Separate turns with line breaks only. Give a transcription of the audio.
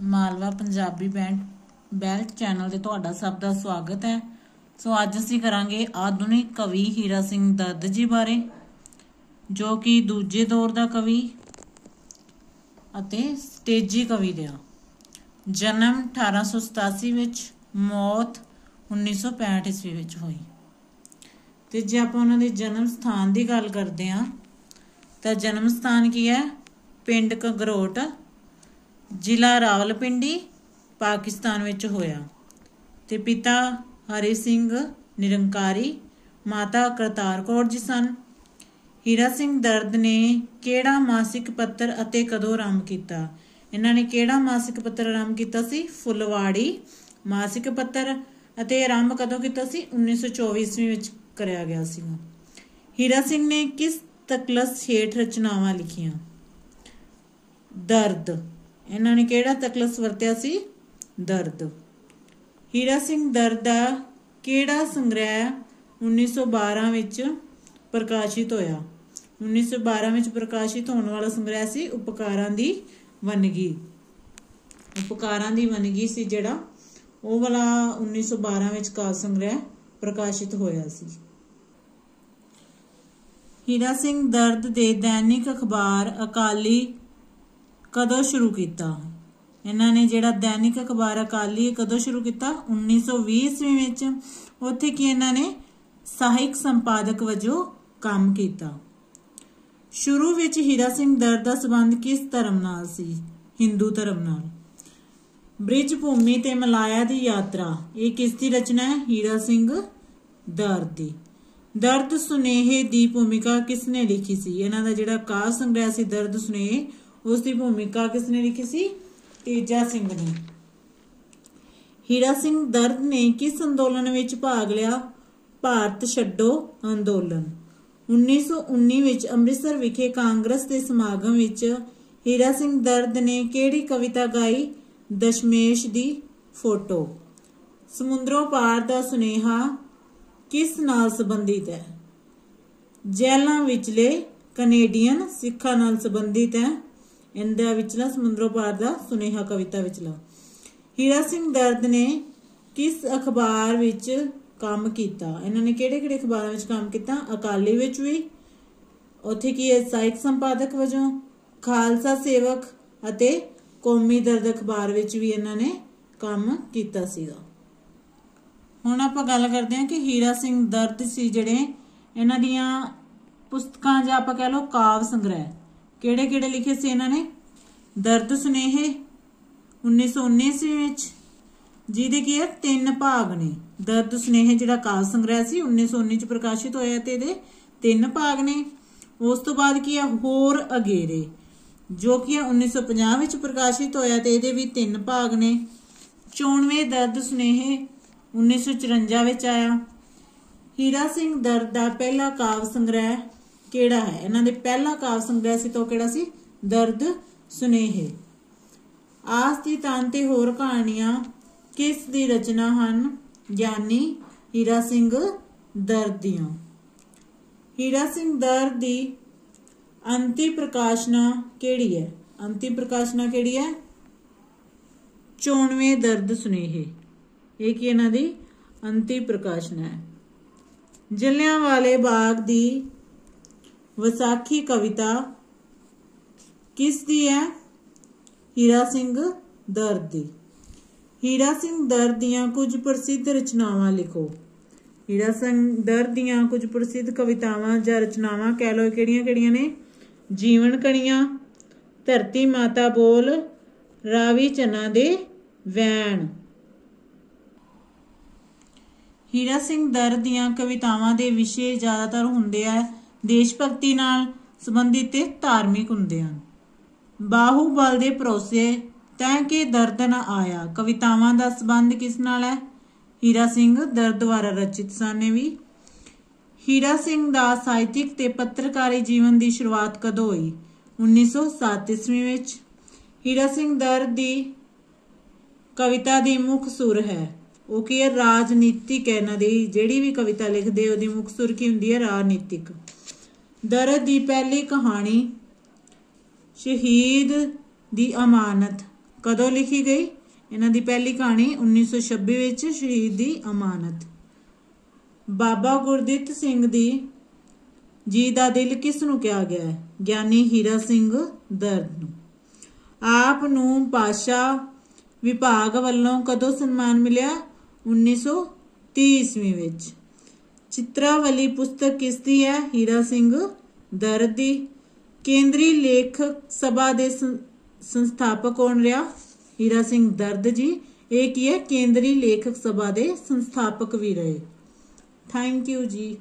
Malwa Punjabi band, belt channel ਤੇ ਤੁਹਾਡਾ ਸਭ ਦਾ ਸਵਾਗਤ ਹੈ। ਸੋ ਅੱਜ ਅਸੀਂ ਕਰਾਂਗੇ ਆਧੁਨਿਕ ਕਵੀ ਹੀਰਾ ਸਿੰਘ ਦਰਦ ਜੀ ਬਾਰੇ, ਜੋ ਕਿ ਦੂਜੇ ਦੌਰ ਦਾ ਕਵੀ ਅਤੇ ਸਟੇਜੀ ਕਵੀ ਦਾ ਜਨਮ 1887 ਵਿੱਚ, ਮੌਤ 1965 ਈਸਵੀ ਵਿੱਚ ਹੋਈ। ਤੇ ਜੇ ਆਪਾਂ ਉਹਨਾਂ ਦੇ ਜਨਮ ਸਥਾਨ ਦੀ ਗੱਲ ਕਰਦੇ ਹਾਂ, ਤਾਂ ਜਨਮ ਸਥਾਨ ਕੀ ਹੈ? ਪਿੰਡ ਕਗਰੋਟ ਜ਼ਿਲ੍ਹਾ ਰਾਵਲਪਿੰਡੀ, ਪਾਕਿਸਤਾਨ ਵਿੱਚ ਹੋਇਆ ਤੇ ਪਿਤਾ ਹਰੀ ਸਿੰਘ ਨਿਰੰਕਾਰੀ, ਮਾਤਾ ਕਰਤਾਰ ਕੌਰ ਜੀ ਸਨ। ਹੀਰਾ ਸਿੰਘ ਦਰਦ ਨੇ ਕਿਹੜਾ ਮਾਸਿਕ ਪੱਤਰ ਅਤੇ ਕਦੋਂ ਆਰੰਭ ਕੀਤਾ? ਇਹਨਾਂ ਨੇ ਕਿਹੜਾ ਮਾਸਿਕ ਪੱਤਰ ਆਰੰਭ ਕੀਤਾ ਸੀ? ਫੁੱਲਵਾੜੀ ਮਾਸਿਕ ਪੱਤਰ ਅਤੇ ਆਰੰਭ ਕਦੋਂ ਕੀਤਾ ਸੀ? 1924 ਈਸਵੀ ਵਿੱਚ ਕਰਿਆ ਗਿਆ ਸੀ। ਹੀਰਾ ਸਿੰਘ ਨੇ ਕਿਸ ਤਕਲਸ ਹੇਠ ਰਚਨਾਵਾਂ ਲਿਖੀਆਂ? ਦਰਦ ਇਹਨਾਂ ਨੇ ਕਿਹੜਾ ਤਕਲਸ ਵਰਤਿਆ ਸੀ? ਦਰਦ। ਹੀਰਾ ਸਿੰਘ ਦਰਦ ਦਾ ਕਿਹੜਾ ਸੰਗ੍ਰਹਿ 1912 ਵਿੱਚ ਪ੍ਰਕਾਸ਼ਿਤ ਹੋਇਆ? 1912 ਵਿੱਚ ਪ੍ਰਕਾਸ਼ਿਤ ਹੋਣ ਵਾਲਾ ਸੰਗ੍ਰਹਿ ਸੀ ਉਪਕਾਰਾਂ ਦੀ ਵੰਨਗੀ। ਉਪਕਾਰਾਂ ਦੀ ਵੰਨਗੀ ਸੀ ਜਿਹੜਾ ਉਹ ਵਾਲਾ 1912 ਵਿੱਚ ਕਾਵ ਸੰਗ੍ਰਹਿ ਪ੍ਰਕਾਸ਼ਿਤ ਹੋਇਆ ਸੀ। ਹੀਰਾ ਸਿੰਘ ਦਰਦ ਦੇ ਦੈਨਿਕ ਅਖਬਾਰ ਅਕਾਲੀ ਕਦੋਂ ਸ਼ੁਰੂ ਕੀਤਾ? ਇਹਨਾਂ ਨੇ ਜਿਹੜਾ ਦੈਨਿਕ ਅਖਬਾਰ ਅਕਾਲੀ ਕਦੋਂ ਸ਼ੁਰੂ ਕੀਤਾ? 1920 ਈਸਵੀ ਵਿੱਚ। ਉੱਥੇ ਕੀ ਇਹਨਾਂ ਨੇ ਸਹਾਇਕ ਸੰਪਾਦਕ ਵਜੋਂ ਕੰਮ ਕੀਤਾ? ਸ਼ੁਰੂ ਵਿੱਚ ਹੀਰਾ ਸਿੰਘ ਦਰਦ ਦਾ ਸਬੰਧ ਕਿਸ ਧਰਮ ਨਾਲ ਸੀ? ਹਿੰਦੂ ਧਰਮ ਨਾਲ। ਬ੍ਰਿਜ ਭੂਮੀ ਤੇ ਮਲਾਇਆ ਦੀ ਯਾਤਰਾ। ਇਹ ਕਿਸ ਦੀ ਰਚਨਾ ਹੈ? ਹੀਰਾ ਸਿੰਘ ਦਰਦ ਦੀ। ਦਰਦ ਸੁਨੇਹੇ ਦੀ ਭੂਮਿਕਾ ਕਿਸ ਨੇ ਲਿਖੀ ਸੀ? ਇਹਨਾਂ ਦਾ ਜਿਹੜਾ ਕਾਵ ਸੰਗ੍ਰਹਿ ਸੀ, ਦਰਦ ਸੁਨੇਹੇ ਉਸ ਦੀ ਭੂਮਿਕਾ ਕਿਸ ਨੇ ਲਿਖੀ ਸੀ? ਤੇਜਾ ਸਿੰਘ ਨੇ। ਹੀਰਾ ਸਿੰਘ ਦਰਦ ਨੇ ਕਿਸ ਅੰਦੋਲਨ ਵਿੱਚ ਭਾਗ ਲਿਆ? ਭਾਰਤ ਛੱਡੋ ਅੰਦੋਲਨ। 1919 ਵਿੱਚ ਅੰਮ੍ਰਿਤਸਰ ਵਿਖੇ ਕਾਂਗਰਸ ਦੇ ਸਮਾਗਮ ਵਿੱਚ ਹੀਰਾ ਸਿੰਘ ਦਰਦ ਨੇ ਕਿਹੜੀ ਕਵਿਤਾ ਗਾਈ? ਦਸ਼ਮੇਸ਼ ਦੀ ਫੋਟੋ। ਸਮੁੰਦਰੋਂ ਪਾਰ ਦਾ ਸੁਨੇਹਾ ਕਿਸ ਨਾਲ ਸੰਬੰਧਿਤ ਹੈ? ਜੈਲਾਂ ਵਿਚਲੇ ਕੈਨੇਡੀਅਨ ਸਿੱਖਾਂ ਨਾਲ ਸੰਬੰਧਿਤ ਹੈ। ਇਹਦਾ ਵਿਚਲਾ ਸਮੁੰਦਰੋਂ ਪਾਰ ਦਾ ਸੁਨੇਹਾ ਕਵਿਤਾ ਵਿਚਲਾ ਹੀਰਾ ਸਿੰਘ ਦਰਦ ਨੇ ਕਿਸ ਅਖਬਾਰ ਵਿੱਚ ਕੰਮ ਕੀਤਾ? ਇਹਨਾਂ ਨੇ ਕਿਹੜੇ ਕਿਹੜੇ ਅਖਬਾਰਾਂ ਵਿੱਚ ਕੰਮ ਕੀਤਾ? ਅਕਾਲੀ ਵਿੱਚ ਵੀ। ਉੱਥੇ ਕੀ ਹੈ? ਸਹਾਇਕ ਸੰਪਾਦਕ ਵਜੋਂ ਖਾਲਸਾ ਸੇਵਕ ਅਤੇ ਕੌਮੀ ਦਰਦ ਅਖਬਾਰ ਵਿੱਚ ਵੀ ਇਹਨਾਂ ਨੇ ਕੰਮ ਕੀਤਾ ਸੀਗਾ। ਹੁਣ ਆਪਾਂ ਗੱਲ ਕਰਦੇ ਹਾਂ ਕਿ ਹੀਰਾ ਸਿੰਘ ਦਰਦ ਸੀ ਜਿਹੜੇ ਇਹਨਾਂ ਦੀਆਂ ਪੁਸਤਕਾਂ ਜਾਂ ਆਪਾਂ ਕਹਿ ਲਓ ਕਾਵ ਸੰਗ੍ਰਹਿ। ਕਿਹੜੇ ਕਿਹੜੇ ਲਿਖੇ ਸੀ ਇਹਨਾਂ ਨੇ? ਦਰਦ ਸੁਨੇਹੇ 1919 ਵਿੱਚ। ਜਿਹਦੇ ਕੀ ਹੈ? ਤਿੰਨ ਭਾਗ ਨੇ। ਦਰਦ ਸੁਨੇਹੇ ਜਿਹੜਾ ਕਾਵਿ ਸੰਗ੍ਰਹਿ ਸੀ 1919 ਚ ਪ੍ਰਕਾਸ਼ਿਤ ਹੋਇਆ ਤੇ ਇਹਦੇ ਤਿੰਨ ਭਾਗ ਨੇ। ਉਸ ਤੋਂ ਬਾਅਦ ਕੀ ਹੈ? ਹੋਰ ਅਗੇਰੇ, ਜੋ ਕਿ 1950 ਵਿੱਚ ਪ੍ਰਕਾਸ਼ਿਤ ਹੋਇਆ ਤੇ ਇਹਦੇ ਵੀ ਤਿੰਨ ਭਾਗ ਨੇ। 94 ਦਰਦ ਸੁਨੇਹੇ 1954 ਵਿੱਚ ਆਇਆ। ਹੀਰਾ ਸਿੰਘ ਦਰਦ ਦਾ ਪਹਿਲਾ ਕਾਵਿ ਸੰਗ੍ਰਹਿ ਕਿਹੜਾ ਹੈ? ਇਹਨਾਂ ਦੇ ਪਹਿਲਾ ਕਾਵ ਸੰਗ੍ਰਹਿ ਸੀ ਤਾਂ ਕਿਹੜਾ ਸੀ? ਦਰਦ, ਸੁਨੇਹੇ। ਆਸ ਦੀ ਤਾਂ ਤੇ ਹੋਰ ਕਹਾਣੀਆਂ ਕਿਸ ਦੀ ਰਚਨਾ ਹਨ? ਗਿਆਨੀ ਹੀਰਾ ਸਿੰਘ ਦਰਦ ਦੀਆਂ। ਹੀਰਾ ਸਿੰਘ ਦਰਦ ਦੀ ਅੰਤਿਮ ਪ੍ਰਕਾਸ਼ਨਾ ਕਿਹੜੀ ਹੈ? ਅੰਤਿਮ ਪ੍ਰਕਾਸ਼ਨਾ ਕਿਹੜੀ ਹੈ? 94 ਦਰਦ ਸੁਨੇਹੇ। ਇਹ ਕੀ ਇਹਨਾਂ ਦੀ ਅੰਤਿਮ ਪ੍ਰਕਾਸ਼ਨਾ ਹੈ? ਜਲਿਆਂ ਵਾਲੇ ਬਾਗ ਦੀ ਵਿਸਾਖੀ ਕਵਿਤਾ ਕਿਸ ਦੀ ਹੈ? ਹੀਰਾ ਸਿੰਘ ਦਰਦ ਦੀ। ਹੀਰਾ ਸਿੰਘ ਦਰਦ ਦੀਆਂ ਕੁਝ ਪ੍ਰਸਿੱਧ ਰਚਨਾਵਾਂ ਲਿਖੋ। ਹੀਰਾ ਸਿੰਘ ਦਰਦ ਦੀਆਂ ਕੁਝ ਪ੍ਰਸਿੱਧ ਕਵਿਤਾਵਾਂ ਜਾਂ ਰਚਨਾਵਾਂ ਕਹਿ ਲਓ ਕਿਹੜੀਆਂ ਕਿਹੜੀਆਂ ਨੇ? ਜੀਵਨ ਕਣੀਆਂ, ਧਰਤੀ ਮਾਤਾ ਬੋਲ, ਰਾਵੀ ਚਨਾ ਦੇ ਵੈਣ। ਹੀਰਾ ਸਿੰਘ ਦਰਦ ਦੀਆਂ ਕਵਿਤਾਵਾਂ ਦੇ ਵਿਸ਼ੇ ਜ਼ਿਆਦਾਤਰ ਹੁੰਦੇ ਆ ਦੇਸ਼ ਭਗਤੀ ਨਾਲ ਸੰਬੰਧਿਤ ਤੇ ਧਾਰਮਿਕ ਹੁੰਦੇ ਹਨ। ਬਾਹੂਬਲ ਦੇ ਭਰੋਸੇ ਤੈਂ ਕਿ ਦਰਦ ਨਾ ਆਇਆ। ਕਵਿਤਾਵਾਂ ਦਾ ਸੰਬੰਧ ਕਿਸ ਨਾਲ ਹੈ? ਹੀਰਾ ਸਿੰਘ ਦਰਦ ਦੁਆਰਾ ਰਚਿਤ ਸਨ ਨੇ ਵੀ। ਹੀਰਾ ਸਿੰਘ ਦਾ ਸਾਹਿਤਿਕ ਤੇ ਪੱਤਰਕਾਰੀ ਜੀਵਨ ਦੀ ਸ਼ੁਰੂਆਤ ਕਦੋਂ ਹੋਈ? 1907 ਈਸਵੀ ਵਿੱਚ। ਹੀਰਾ ਸਿੰਘ ਦਰਦ ਦੀ ਕਵਿਤਾ ਦੀ ਮੁੱਖ ਸੁਰ ਹੈ। ਉਹ ਕੀ ਹੈ? ਰਾਜਨੀਤਿਕ ਹੈ ਇਹਨਾਂ ਦੀ। ਜਿਹੜੀ ਵੀ ਕਵਿਤਾ ਲਿਖਦੇ ਉਹਦੀ ਮੁੱਖ ਸੁਰ ਕੀ ਹੁੰਦੀ ਹੈ? ਰਾਜਨੀਤਿਕ। ਦਰਦ ਦੀ ਪਹਿਲੀ ਕਹਾਣੀ, ਸ਼ਹੀਦ ਦੀ ਅਮਾਨਤ। ਕਦੋਂ ਲਿਖੀ ਗਈ? ਇਹਨਾਂ ਦੀ ਪਹਿਲੀ ਕਹਾਣੀ 1926 ਵਿੱਚ ਸ਼ਹੀਦ ਦੀ ਅਮਾਨਤ। ਬਾਬਾ ਗੁਰਦਿੱਤ ਸਿੰਘ ਦੀ ਜੀ ਦਾ ਦਿਲ ਕਿਸ ਨੂੰ ਕਿਹਾ ਗਿਆ ਹੈ? ਗਿਆਨੀ ਹੀਰਾ ਸਿੰਘ ਦਰਦ ਨੂੰ। ਆਪ ਨੂੰ ਪਾਸ਼ਾ ਵਿਭਾਗ ਵੱਲੋਂ ਕਦੋਂ ਸਨਮਾਨ ਮਿਲਿਆ? 1930 ਈਸਵੀ ਵਿੱਚ। ਚਿਤਰਾਵਲੀ ਪੁਸਤਕ ਕਿਸ ਦੀ ਹੈ? ਹੀਰਾ ਸਿੰਘ ਦਰਦ ਦੀ। ਕੇਂਦਰੀ ਲੇਖਕ ਸਭਾ ਦੇ ਸੰਸਥਾਪਕ ਕੌਣ ਰਿਹਾ? ਹੀਰਾ ਸਿੰਘ ਦਰਦ ਜੀ। ਇਹ ਕੀ ਹੈ? ਕੇਂਦਰੀ ਲੇਖਕ ਸਭਾ ਦੇ ਸੰਸਥਾਪਕ ਵੀ ਰਹੇ। ਥੈਂਕ ਯੂ ਜੀ।